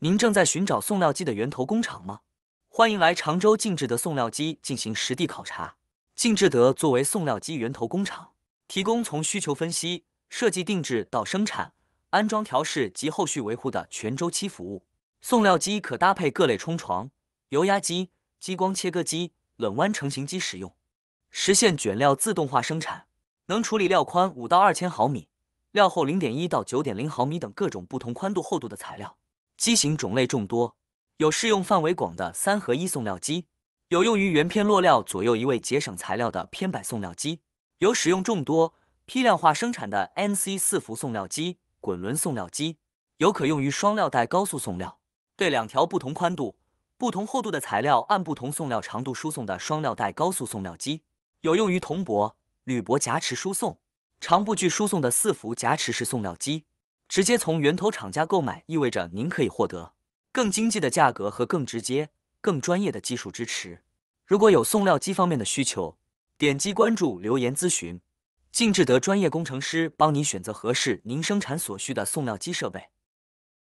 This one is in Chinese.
您正在寻找送料机的源头工厂吗？欢迎来常州静志德送料机进行实地考察。静志德作为送料机源头工厂，提供从需求分析、设计定制到生产、安装、调试及后续维护的全周期服务。送料机可搭配各类冲床、油压机、激光切割机、冷弯成型机使用，实现卷料自动化生产，能处理料宽五到二千毫米、料厚零点一到九点零毫米等各种不同宽度、厚度的材料。机型种类众多，有适用范围广的三合一送料机，有用于原片落料左右移位节省材料的偏摆送料机，有使用众多批量化生产的 NC 四伏送料机、滚轮送料机，有可用于双料带高速送料，对两条不同宽度、不同厚度的材料按不同送料长度输送的双料带高速送料机，有用于铜箔、铝箔夹持输送、长布具输送的四伏夹持式送料机。直接从源头厂家购买，意味着您可以获得更经济的价格和更直接、更专业的技术支持。如果有送料机方面的需求，点击关注留言咨询，静志德专业工程师帮您选择合适您生产所需的送料机设备。